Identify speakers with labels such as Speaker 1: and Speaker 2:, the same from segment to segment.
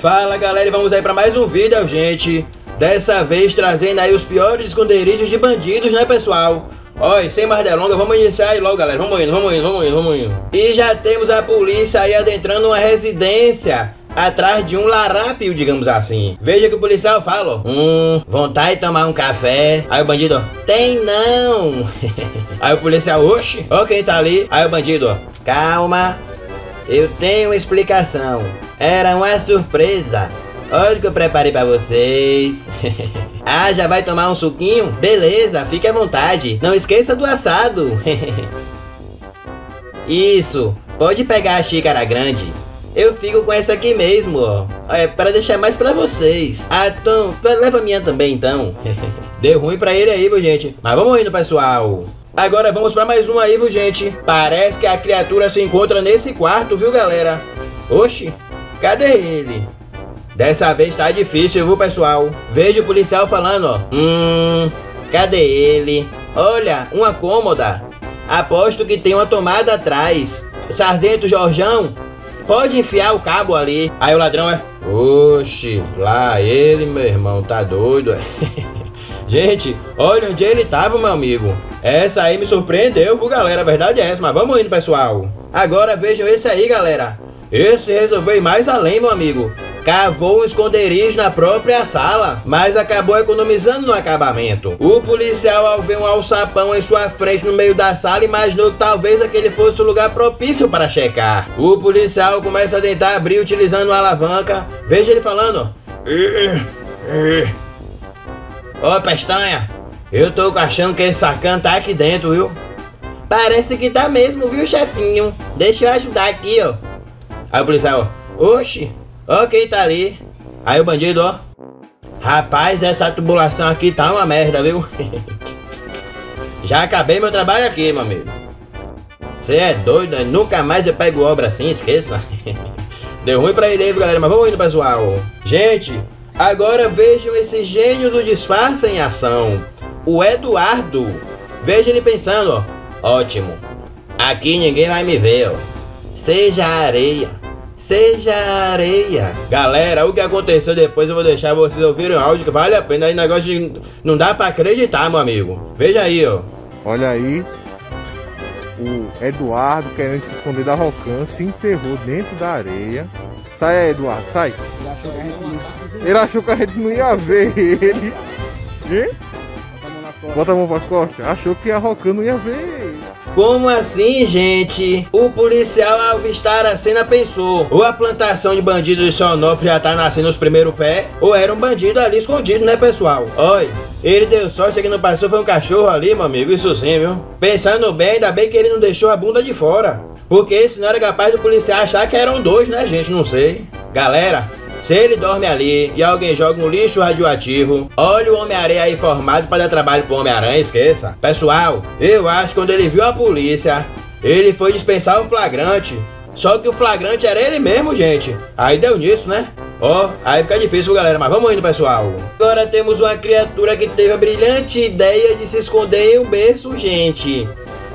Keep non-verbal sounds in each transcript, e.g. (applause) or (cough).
Speaker 1: Fala galera, e vamos aí para mais um vídeo, gente. Dessa vez trazendo aí os piores esconderijos de bandidos, né pessoal? Olha, sem mais delongas, vamos iniciar aí logo galera, vamos indo, vamos indo, vamos indo, vamos indo. E já temos a polícia aí adentrando uma residência atrás de um larápio, digamos assim. Veja que o policial fala, ó, hum, vontade de tomar um café. Aí o bandido, ó, tem não. (laughs) aí o policial, oxe, ó quem tá ali. Aí o bandido, ó, calma, eu tenho uma explicação. Era uma surpresa. Olha o que eu preparei pra vocês. (laughs) ah, já vai tomar um suquinho? Beleza, fique à vontade. Não esqueça do assado. (laughs) Isso, pode pegar a xícara grande. Eu fico com essa aqui mesmo, ó. É, para deixar mais pra vocês. Ah, então, leva a minha também, então. (laughs) Deu ruim pra ele aí, viu, gente? Mas vamos indo, pessoal. Agora vamos para mais um aí, viu, gente? Parece que a criatura se encontra nesse quarto, viu, galera? Oxi, cadê ele? Dessa vez tá difícil, viu, pessoal? Vejo o policial falando, ó. Hum, cadê ele? Olha, uma cômoda. Aposto que tem uma tomada atrás. Sargento Jorjão, pode enfiar o cabo ali. Aí o ladrão é. Oxi, lá ele, meu irmão, tá doido, é? (laughs) Gente, olha onde ele tava, meu amigo. Essa aí me surpreendeu, viu, galera? A verdade é essa, mas vamos indo, pessoal. Agora vejam esse aí, galera. Esse resolveu ir mais além, meu amigo. Cavou um esconderijo na própria sala, mas acabou economizando no acabamento. O policial, ao ver um alçapão em sua frente no meio da sala, imaginou que talvez aquele fosse o lugar propício para checar. O policial começa a tentar abrir utilizando uma alavanca. Veja ele falando. Ô, oh, Pestanha, eu tô achando que esse sacana tá aqui dentro, viu? Parece que tá mesmo, viu, chefinho? Deixa eu ajudar aqui, ó. Aí o policial, oxe, ó quem tá ali. Aí o bandido, ó. Rapaz, essa tubulação aqui tá uma merda, viu? (laughs) Já acabei meu trabalho aqui, meu amigo. Você é doido, né? nunca mais eu pego obra assim, esqueça. (laughs) Deu ruim pra ele aí, galera, mas vamos indo, pessoal. Gente, Agora vejam esse gênio do disfarce em ação. O Eduardo. Veja ele pensando, ó. Ótimo. Aqui ninguém vai me ver, ó. Seja areia. Seja areia. Galera, o que aconteceu depois eu vou deixar vocês ouvirem o áudio que vale a pena. Aí negócio de... não dá pra acreditar, meu amigo. Veja aí, ó.
Speaker 2: Olha aí. O Eduardo, querendo se esconder da Rocan, se enterrou dentro da areia. Sai aí, Eduardo, sai. Ele achou que a gente não ia ver ele. E? Bota a mão para costas. Achou que a Rocan não ia ver.
Speaker 1: Como assim, gente? O policial ao avistar a cena pensou: ou a plantação de bandidos de Sonofre já tá nascendo os primeiros pés, ou era um bandido ali escondido, né, pessoal? Olha, ele deu sorte que não passou foi um cachorro ali, meu amigo, isso sim, viu? Pensando bem, ainda bem que ele não deixou a bunda de fora. Porque senão era capaz do policial achar que eram dois, né, gente? Não sei. Galera, se ele dorme ali e alguém joga um lixo radioativo, olha o Homem-Aranha aí formado para dar trabalho pro Homem-Aranha, esqueça. Pessoal, eu acho que quando ele viu a polícia, ele foi dispensar o flagrante. Só que o flagrante era ele mesmo, gente. Aí deu nisso, né? Ó, oh, aí fica difícil, galera, mas vamos indo, pessoal. Agora temos uma criatura que teve a brilhante ideia de se esconder em um berço, gente.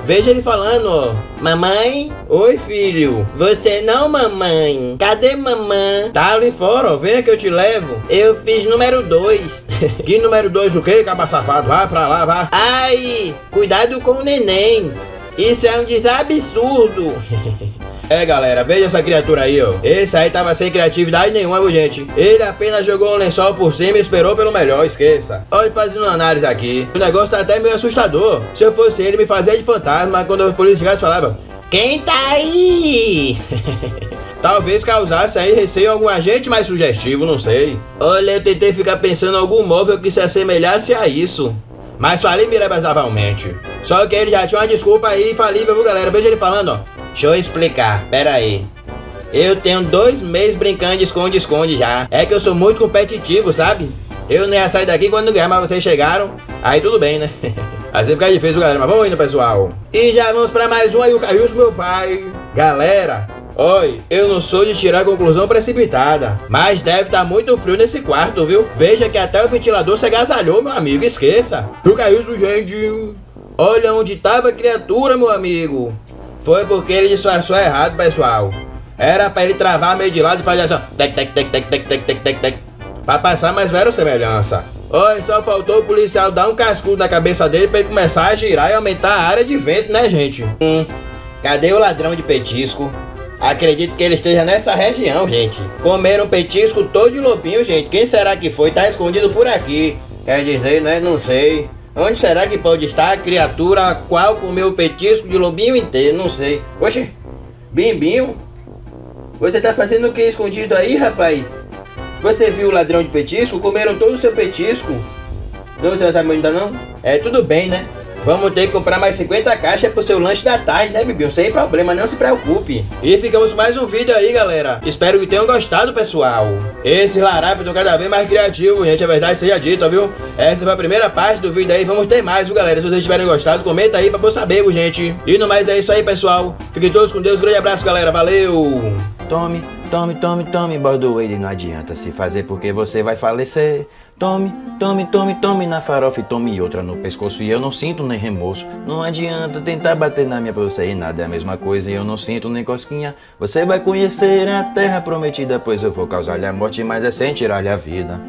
Speaker 1: Veja ele falando. Mamãe? Oi, filho. Você não, mamãe. Cadê mamãe? Tá ali fora, ó. Venha que eu te levo. Eu fiz número 2. (laughs) que número 2 o quê, caba safado? Vá pra lá, vá. Ai, cuidado com o neném. Isso é um desabsurdo. (laughs) É, galera, veja essa criatura aí, ó. Esse aí tava sem criatividade nenhuma, viu, gente? Ele apenas jogou um lençol por cima e esperou pelo melhor, esqueça. Olha fazendo uma análise aqui. O negócio tá até meio assustador. Se eu fosse ele, me fazia de fantasma, quando os polícia chegassem, falava... Quem tá aí? (laughs) Talvez causasse aí receio algum agente mais sugestivo, não sei. Olha, eu tentei ficar pensando em algum móvel que se assemelhasse a isso. Mas falei miravelmente. Só que ele já tinha uma desculpa aí infalível, viu, galera? Veja ele falando, ó. Deixa eu explicar, pera aí. Eu tenho dois meses brincando de esconde-esconde já. É que eu sou muito competitivo, sabe? Eu nem ia sair daqui quando ganhar, mas vocês chegaram. Aí tudo bem, né? (laughs) Assim fica difícil, galera. Mas vamos indo, pessoal. E já vamos para mais um aí, o Caius, meu pai. Galera, Oi, eu não sou de tirar conclusão precipitada, mas deve estar tá muito frio nesse quarto, viu? Veja que até o ventilador se agasalhou, meu amigo, esqueça. Tu caiu, gente. Olha onde tava a criatura, meu amigo. Foi porque ele disfarçou errado, pessoal. Era pra ele travar meio de lado e fazer assim, tec, tec, tec, tec, tec, tec, tec, tec, tec, pra passar mais semelhança. Oi, só faltou o policial dar um cascudo na cabeça dele pra ele começar a girar e aumentar a área de vento, né, gente? Hum, cadê o ladrão de petisco? Acredito que ele esteja nessa região, gente. Comeram petisco todo de lobinho, gente. Quem será que foi? Tá escondido por aqui. Quer dizer, né? Não sei. Onde será que pode estar a criatura a qual comeu o petisco de lobinho inteiro? Não sei. Oxe, Bimbinho? Você tá fazendo o que escondido aí, rapaz? Você viu o ladrão de petisco? Comeram todo o seu petisco? Não, você não sabe ainda não? É, tudo bem, né? Vamos ter que comprar mais 50 caixas pro seu lanche da tarde, né, Bibinho? Sem problema, não se preocupe. E ficamos mais um vídeo aí, galera. Espero que tenham gostado, pessoal. Esse larápio tá cada vez mais criativo, gente. A verdade seja dita, viu? Essa foi a primeira parte do vídeo aí. Vamos ter mais, viu, galera? Se vocês tiverem gostado, comenta aí pra eu saber, gente? E no mais é isso aí, pessoal. Fiquem todos com Deus. Grande abraço, galera. Valeu!
Speaker 3: Tome, tome, tome, tome, Bordoeire, não adianta se fazer porque você vai falecer. Tome, tome, tome, tome na farofa e tome outra no pescoço e eu não sinto nem remoço. Não adianta tentar bater na minha e nada é a mesma coisa e eu não sinto nem cosquinha. Você vai conhecer a terra prometida, pois eu vou causar-lhe a morte, mas é sem tirar-lhe a vida.